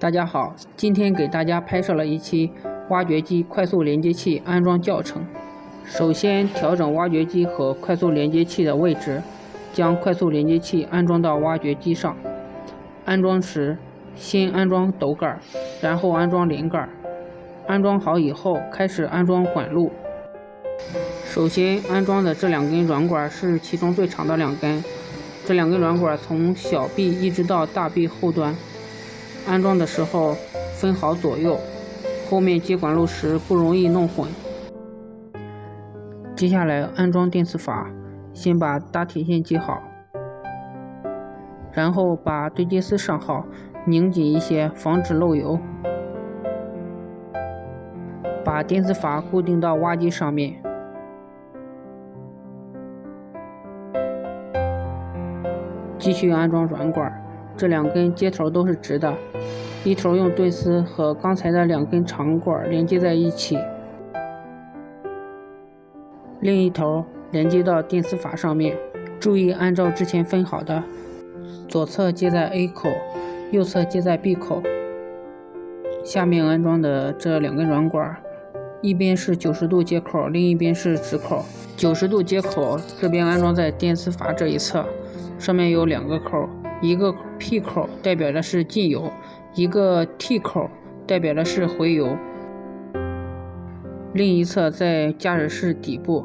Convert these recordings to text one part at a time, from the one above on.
大家好，今天给大家拍摄了一期挖掘机快速连接器安装教程。首先调整挖掘机和快速连接器的位置，将快速连接器安装到挖掘机上。安装时，先安装斗杆，然后安装连杆。安装好以后，开始安装管路。首先安装的这两根软管是其中最长的两根，这两根软管从小臂一直到大臂后端。安装的时候分好左右，后面接管路时不容易弄混。接下来安装电磁阀，先把大铁线接好，然后把对接丝上好，拧紧一些，防止漏油。把电磁阀固定到挖机上面，继续安装软管。这两根接头都是直的，一头用对丝和刚才的两根长管连接在一起，另一头连接到电磁阀上面。注意按照之前分好的，左侧接在 A 口，右侧接在 B 口。下面安装的这两根软管，一边是九十度接口，另一边是直口。九十度接口这边安装在电磁阀这一侧，上面有两个口。一个 P 口代表的是进油，一个 T 口代表的是回油。另一侧在驾驶室底部，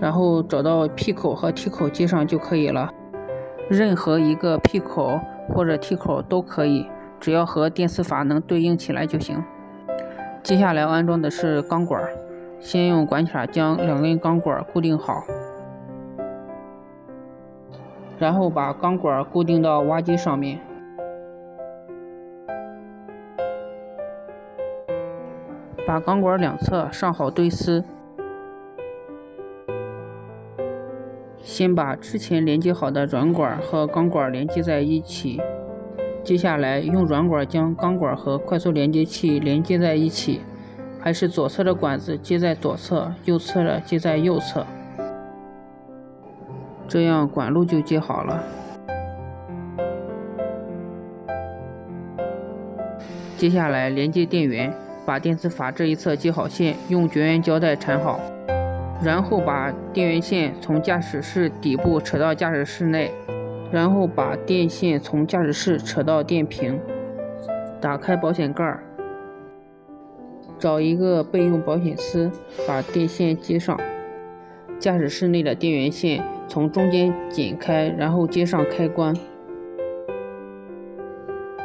然后找到 P 口和 T 口接上就可以了。任何一个 P 口或者 T 口都可以，只要和电磁阀能对应起来就行。接下来安装的是钢管，先用管卡将两根钢管固定好。然后把钢管固定到挖机上面，把钢管两侧上好对丝。先把之前连接好的软管和钢管连接在一起，接下来用软管将钢管和快速连接器连接在一起，还是左侧的管子接在左侧，右侧的接在右侧。这样管路就接好了。接下来连接电源，把电磁阀这一侧接好线，用绝缘胶带缠好，然后把电源线从驾驶室底部扯到驾驶室内，然后把电线从驾驶室扯到电瓶。打开保险盖，找一个备用保险丝，把电线接上。驾驶室内的电源线从中间剪开，然后接上开关。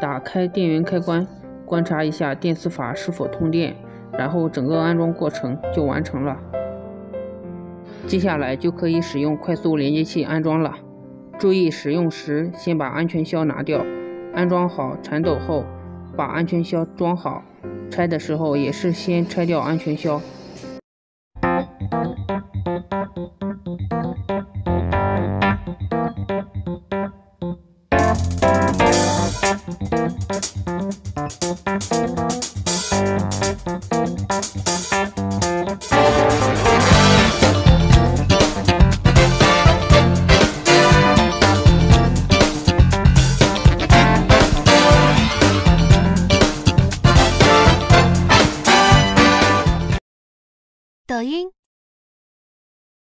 打开电源开关，观察一下电磁阀是否通电，然后整个安装过程就完成了。接下来就可以使用快速连接器安装了。注意使用时先把安全销拿掉。安装好铲斗后，把安全销装好。拆的时候也是先拆掉安全销。抖音。